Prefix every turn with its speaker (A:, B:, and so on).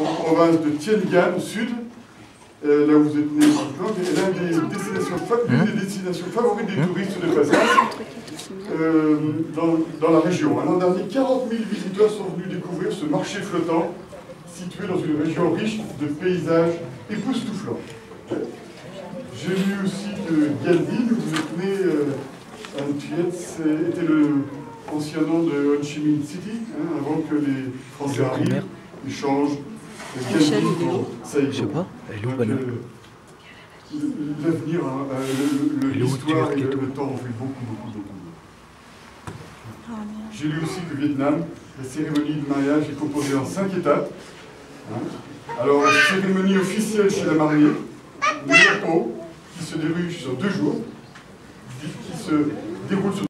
A: en province de Tiengan, au sud, euh, là où vous êtes né, est l'une des destinations, des destinations favorites des touristes de passage euh, dans, dans la région. L'an dernier, 40 000 visiteurs sont venus découvrir ce marché flottant situé dans une région riche de paysages époustouflants. J'ai lu aussi que Galvin, où vous êtes né euh, à Thuet, était le ancien nom de Ho Chi Minh City, hein, avant que les Français arrivent, ils changent euh,
B: Michel, il est où.
C: Je sais pas, elle est où, Bana
A: euh, L'avenir, hein, euh, l'histoire et le, temps ont fait beaucoup, beaucoup, beaucoup.
B: Ah.
A: J'ai lu aussi que Vietnam, la cérémonie de mariage est composée en cinq étapes. Hein. Alors, la cérémonie officielle chez la mariée, le repos, qui se déroule sur deux jours, qui se déroule sur